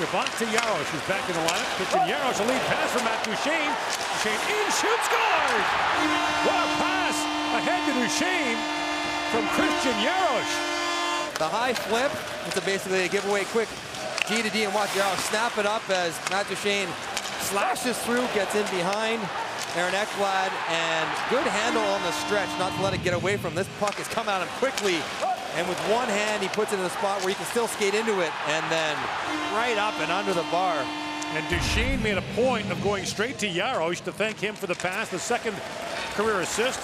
Chabot to who's back in the lineup. Christian Jaros, a lead pass from Matt Duchene. Duchene in, shoots, scores! What a pass ahead to Duchene from Christian Jaros. The high flip, it's a basically a giveaway quick G to D and watch Jaros snap it up as Matt Duchene slashes through, gets in behind Aaron Ekblad, and good handle on the stretch, not to let it get away from. This puck has come at him quickly, and with one hand, he puts it in a spot where he can still skate into it, and then right up and under the bar. And Duchene made a point of going straight to Jaros to thank him for the pass, the second career assist.